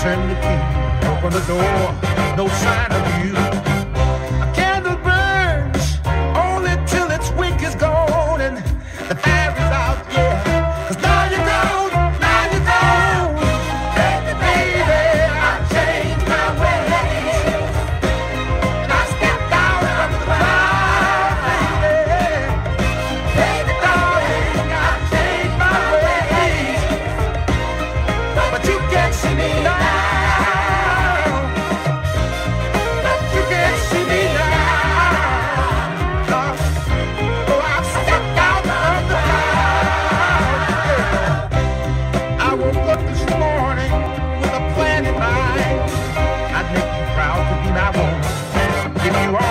Turned the key, open the door, no sign of you. this morning with a plan in mind. I'd make you proud to be my. Give you.